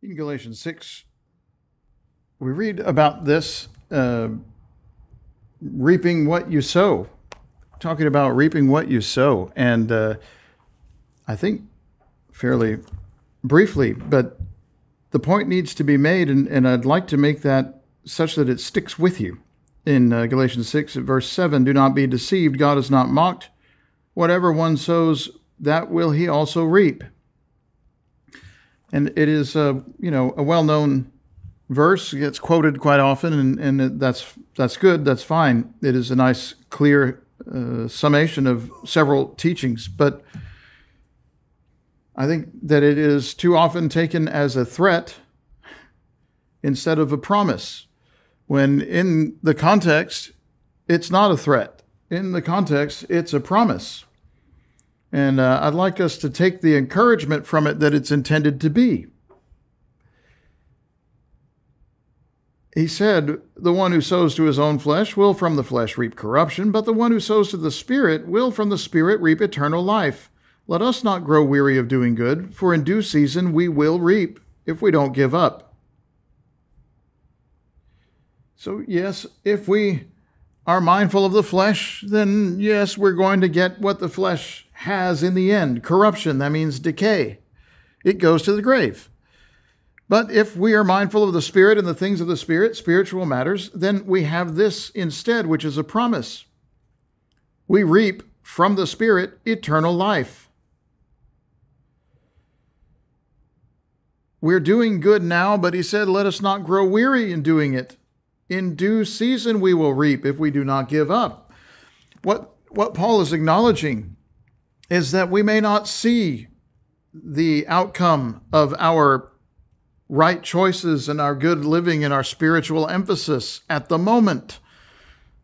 In Galatians 6, we read about this uh, reaping what you sow, talking about reaping what you sow. And uh, I think fairly briefly, but the point needs to be made, and, and I'd like to make that such that it sticks with you. In uh, Galatians 6, verse 7, do not be deceived, God is not mocked. Whatever one sows, that will he also reap. And it is, uh, you know, a well-known verse. It gets quoted quite often, and, and that's that's good. That's fine. It is a nice, clear uh, summation of several teachings. But I think that it is too often taken as a threat instead of a promise, when in the context, it's not a threat. In the context, it's a promise. And uh, I'd like us to take the encouragement from it that it's intended to be. He said, The one who sows to his own flesh will from the flesh reap corruption, but the one who sows to the Spirit will from the Spirit reap eternal life. Let us not grow weary of doing good, for in due season we will reap if we don't give up. So, yes, if we are mindful of the flesh, then yes, we're going to get what the flesh has in the end corruption. That means decay, it goes to the grave. But if we are mindful of the Spirit and the things of the Spirit, spiritual matters, then we have this instead, which is a promise. We reap from the Spirit eternal life. We're doing good now, but he said, Let us not grow weary in doing it. In due season we will reap if we do not give up. What, what Paul is acknowledging is that we may not see the outcome of our right choices and our good living and our spiritual emphasis at the moment.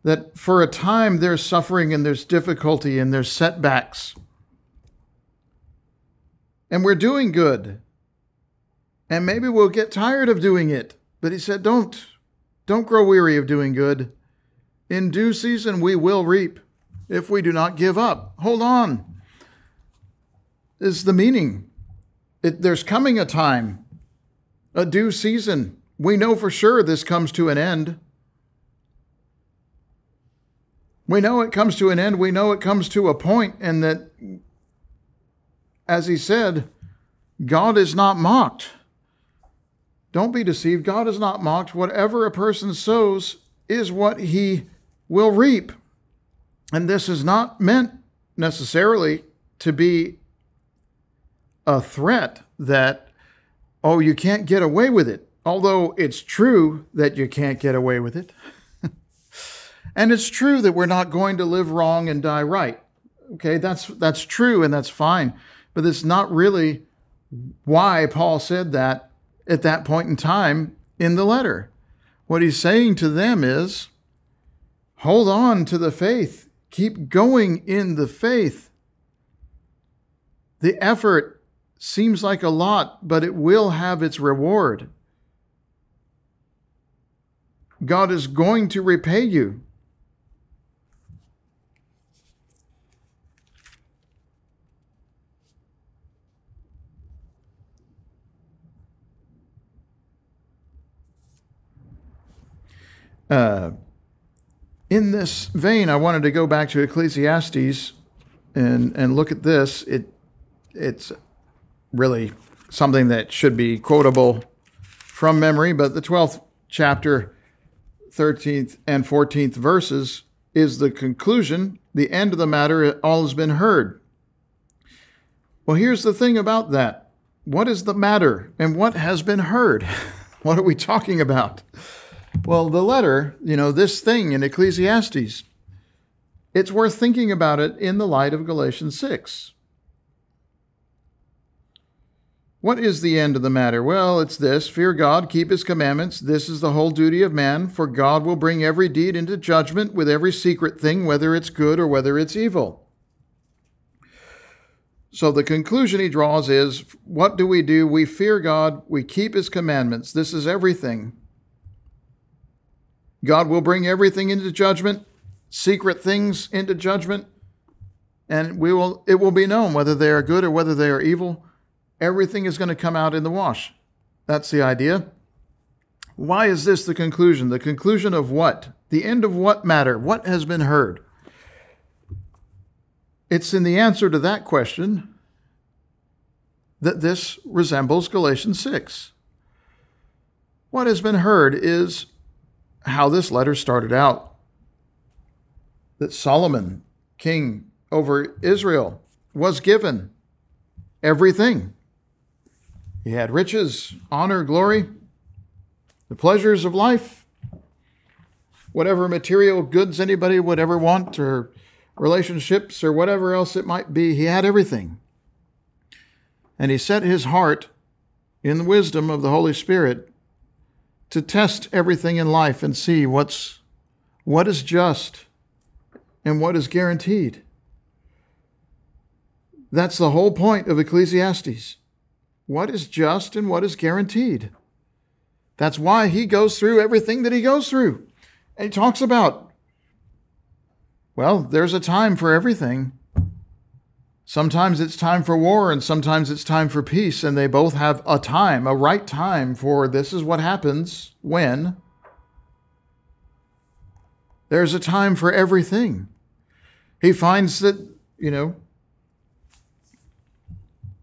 That for a time there's suffering and there's difficulty and there's setbacks. And we're doing good. And maybe we'll get tired of doing it. But he said, don't, don't grow weary of doing good. In due season we will reap if we do not give up. Hold on is the meaning. It, there's coming a time, a due season. We know for sure this comes to an end. We know it comes to an end. We know it comes to a point, and that, as he said, God is not mocked. Don't be deceived. God is not mocked. Whatever a person sows is what he will reap. And this is not meant necessarily to be a threat that, oh, you can't get away with it. Although it's true that you can't get away with it. and it's true that we're not going to live wrong and die right. Okay, that's that's true and that's fine. But it's not really why Paul said that at that point in time in the letter. What he's saying to them is hold on to the faith, keep going in the faith. The effort seems like a lot, but it will have its reward. God is going to repay you. Uh, in this vein, I wanted to go back to Ecclesiastes and, and look at this. It, it's really something that should be quotable from memory, but the 12th chapter, 13th and 14th verses is the conclusion, the end of the matter, all has been heard. Well, here's the thing about that. What is the matter and what has been heard? what are we talking about? Well, the letter, you know, this thing in Ecclesiastes, it's worth thinking about it in the light of Galatians 6. What is the end of the matter? Well, it's this fear God, keep his commandments. This is the whole duty of man, for God will bring every deed into judgment with every secret thing, whether it's good or whether it's evil. So the conclusion he draws is what do we do? We fear God, we keep his commandments. This is everything. God will bring everything into judgment, secret things into judgment, and we will it will be known whether they are good or whether they are evil everything is going to come out in the wash. That's the idea. Why is this the conclusion? The conclusion of what? The end of what matter? What has been heard? It's in the answer to that question that this resembles Galatians 6. What has been heard is how this letter started out. That Solomon, king over Israel, was given everything. He had riches, honor, glory, the pleasures of life, whatever material goods anybody would ever want, or relationships, or whatever else it might be. He had everything. And he set his heart in the wisdom of the Holy Spirit to test everything in life and see what's what is just and what is guaranteed. That's the whole point of Ecclesiastes. What is just and what is guaranteed. That's why he goes through everything that he goes through. And he talks about, well, there's a time for everything. Sometimes it's time for war and sometimes it's time for peace, and they both have a time, a right time for this is what happens when. There's a time for everything. He finds that, you know,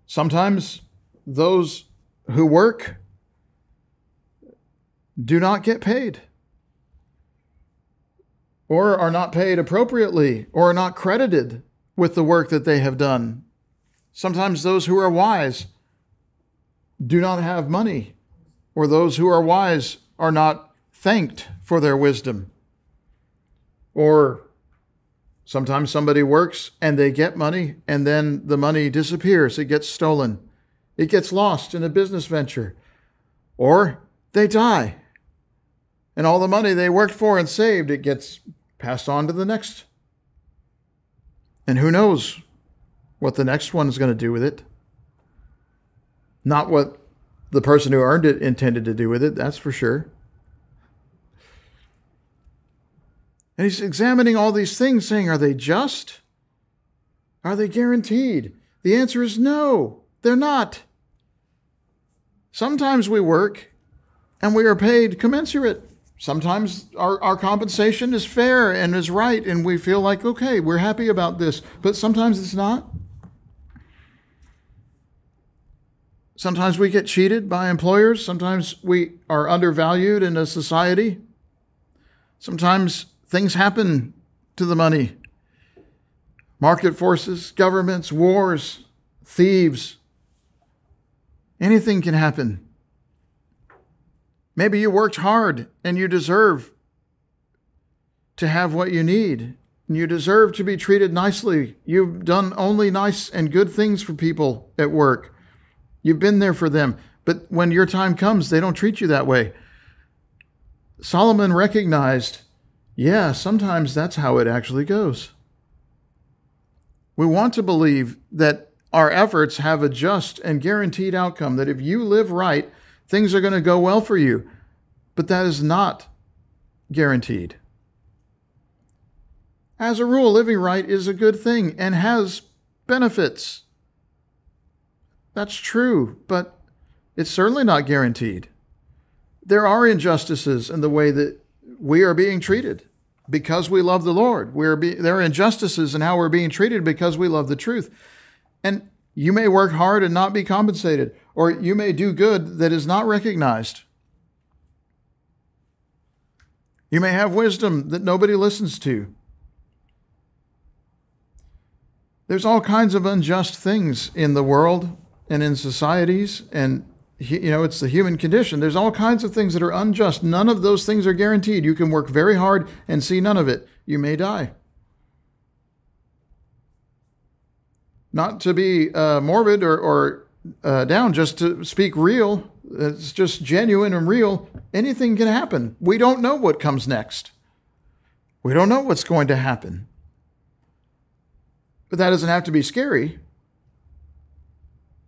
sometimes those who work do not get paid or are not paid appropriately or are not credited with the work that they have done. Sometimes those who are wise do not have money, or those who are wise are not thanked for their wisdom. Or sometimes somebody works and they get money, and then the money disappears, it gets stolen, it gets lost in a business venture, or they die. And all the money they worked for and saved, it gets passed on to the next and who knows what the next one is going to do with it? Not what the person who earned it intended to do with it, that's for sure. And he's examining all these things, saying, Are they just? Are they guaranteed? The answer is no, they're not. Sometimes we work and we are paid commensurate sometimes our, our compensation is fair and is right, and we feel like, okay, we're happy about this, but sometimes it's not. Sometimes we get cheated by employers. Sometimes we are undervalued in a society. Sometimes things happen to the money market forces, governments, wars, thieves. Anything can happen. Maybe you worked hard and you deserve to have what you need. And you deserve to be treated nicely. You've done only nice and good things for people at work. You've been there for them. But when your time comes, they don't treat you that way. Solomon recognized, yeah, sometimes that's how it actually goes. We want to believe that our efforts have a just and guaranteed outcome, that if you live right, things are going to go well for you. But that is not guaranteed. As a rule, living right is a good thing and has benefits. That's true, but it's certainly not guaranteed. There are injustices in the way that we are being treated because we love the Lord. We're there are injustices in how we're being treated because we love the truth. And you may work hard and not be compensated, or you may do good that is not recognized. You may have wisdom that nobody listens to. There's all kinds of unjust things in the world and in societies, and you know, it's the human condition. There's all kinds of things that are unjust. None of those things are guaranteed. You can work very hard and see none of it. You may die. Not to be uh, morbid or, or uh, down, just to speak real. It's just genuine and real. Anything can happen. We don't know what comes next. We don't know what's going to happen. But that doesn't have to be scary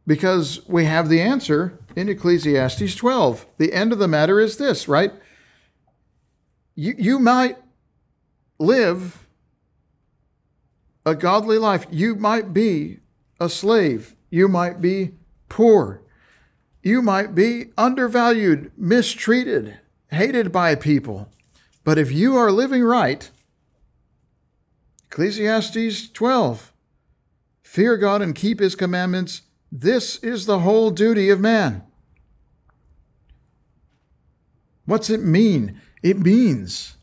because we have the answer in Ecclesiastes 12. The end of the matter is this, right? You, you might live a godly life. You might be a slave. You might be poor. You might be undervalued, mistreated, hated by people. But if you are living right, Ecclesiastes 12, fear God and keep his commandments, this is the whole duty of man. What's it mean? It means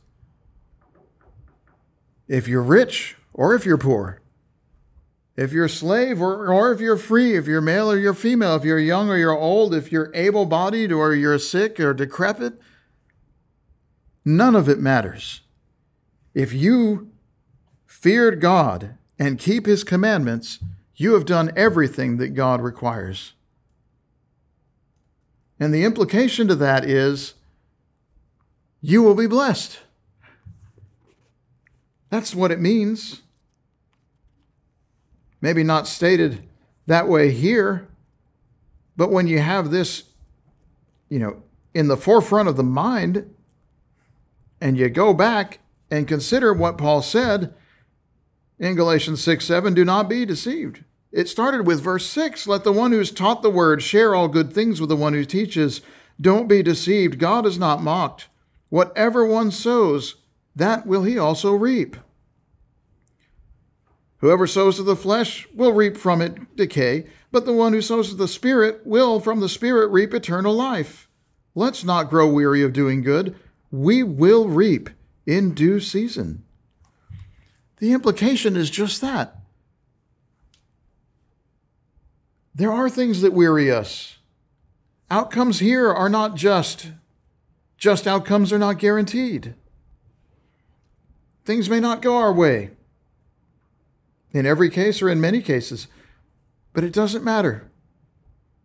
if you're rich or if you're poor, if you're a slave or, or if you're free, if you're male or you're female, if you're young or you're old, if you're able bodied or you're sick or decrepit, none of it matters. If you feared God and keep his commandments, you have done everything that God requires. And the implication to that is you will be blessed. That's what it means. Maybe not stated that way here, but when you have this, you know, in the forefront of the mind, and you go back and consider what Paul said in Galatians 6 7, do not be deceived. It started with verse 6 Let the one who's taught the word share all good things with the one who teaches. Don't be deceived. God is not mocked. Whatever one sows, that will he also reap. Whoever sows to the flesh will reap from it decay, but the one who sows to the Spirit will from the Spirit reap eternal life. Let's not grow weary of doing good. We will reap in due season. The implication is just that. There are things that weary us. Outcomes here are not just just outcomes are not guaranteed. Things may not go our way in every case or in many cases, but it doesn't matter.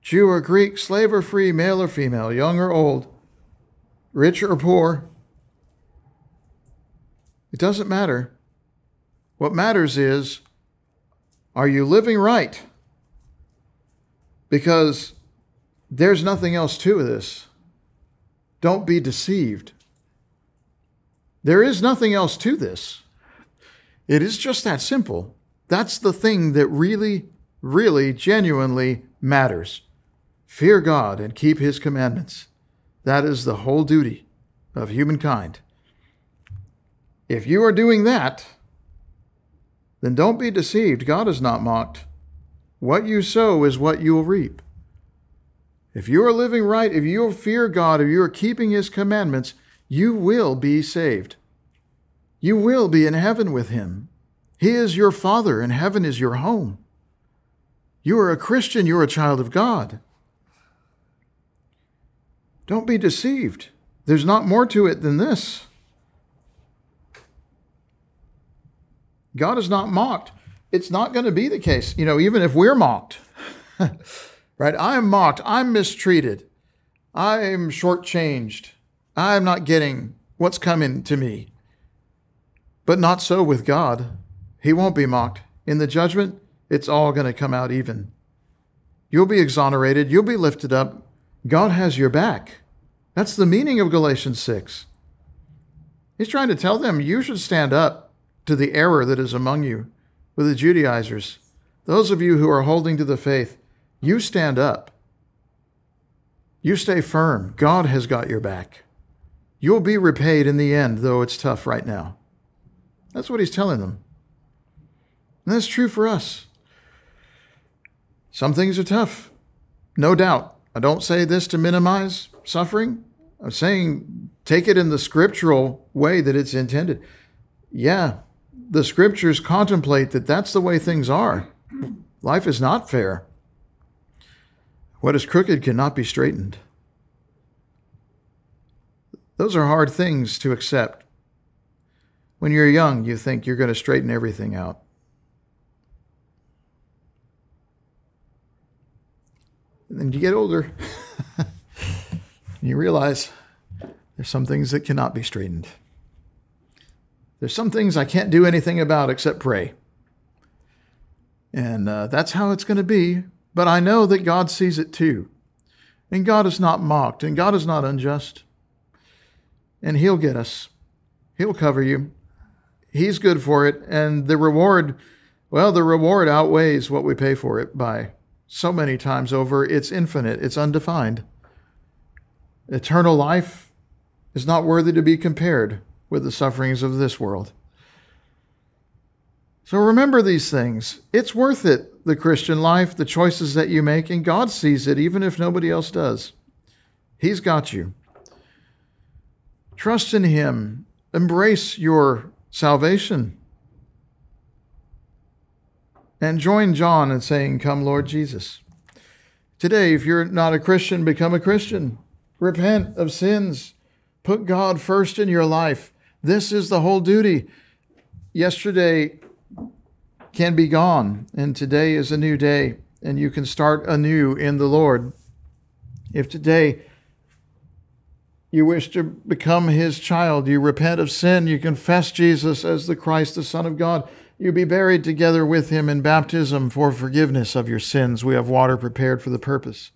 Jew or Greek, slave or free, male or female, young or old, rich or poor. It doesn't matter. What matters is are you living right? Because there's nothing else to this. Don't be deceived. There is nothing else to this. It is just that simple. That's the thing that really, really, genuinely matters. Fear God and keep his commandments. That is the whole duty of humankind. If you are doing that, then don't be deceived. God is not mocked. What you sow is what you will reap. If you are living right, if you fear God, if you are keeping His commandments, you will be saved. You will be in heaven with Him. He is your Father, and heaven is your home. You are a Christian, you're a child of God. Don't be deceived. There's not more to it than this. God is not mocked. It's not going to be the case, you know, even if we're mocked. right? I am mocked. I'm mistreated. I'm shortchanged. I'm not getting what's coming to me. But not so with God. He won't be mocked. In the judgment, it's all going to come out even. You'll be exonerated. You'll be lifted up. God has your back. That's the meaning of Galatians 6. He's trying to tell them you should stand up to the error that is among you with the Judaizers. Those of you who are holding to the faith, you stand up. You stay firm. God has got your back. You'll be repaid in the end, though it's tough right now. That's what he's telling them. And that's true for us. Some things are tough, no doubt. I don't say this to minimize suffering. I'm saying take it in the scriptural way that it's intended. Yeah, the scriptures contemplate that that's the way things are. Life is not fair. What is crooked cannot be straightened. Those are hard things to accept. When you're young, you think you're going to straighten everything out. And then you get older, and you realize there's some things that cannot be straightened. There's some things I can't do anything about except pray. And uh, that's how it's going to be. But I know that God sees it too. And God is not mocked, and God is not unjust. And He'll get us, He'll cover you. He's good for it. And the reward, well, the reward outweighs what we pay for it by. So many times over, it's infinite, it's undefined. Eternal life is not worthy to be compared with the sufferings of this world. So remember these things. It's worth it, the Christian life, the choices that you make, and God sees it even if nobody else does. He's got you. Trust in Him. Embrace your salvation. And join John in saying, Come, Lord Jesus. Today, if you're not a Christian, become a Christian. Repent of sins. Put God first in your life. This is the whole duty. Yesterday can be gone, and today is a new day, and you can start anew in the Lord. If today you wish to become his child, you repent of sin, you confess Jesus as the Christ, the Son of God, you be buried together with him in baptism for forgiveness of your sins. We have water prepared for the purpose.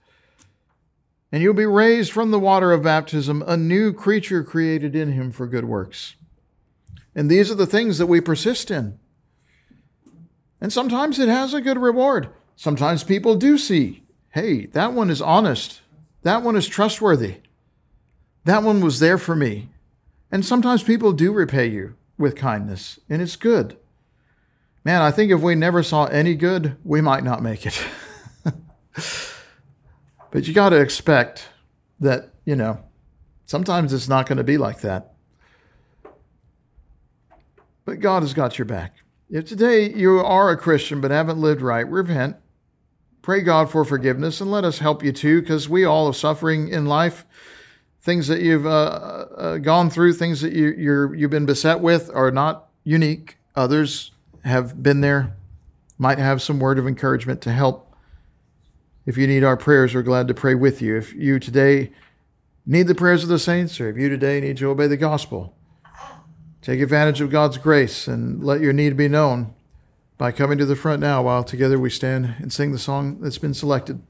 And you'll be raised from the water of baptism, a new creature created in him for good works. And these are the things that we persist in. And sometimes it has a good reward. Sometimes people do see, hey, that one is honest. That one is trustworthy. That one was there for me. And sometimes people do repay you with kindness, and it's good. Man, I think if we never saw any good, we might not make it. but you got to expect that, you know, sometimes it's not going to be like that. But God has got your back. If today you are a Christian but haven't lived right, repent. Pray God for forgiveness and let us help you too, because we all are suffering in life things that you've uh, uh, gone through, things that you, you're, you've been beset with are not unique. Others have been there, might have some word of encouragement to help. If you need our prayers, we're glad to pray with you. If you today need the prayers of the saints, or if you today need to obey the gospel, take advantage of God's grace and let your need be known by coming to the front now while together we stand and sing the song that's been selected.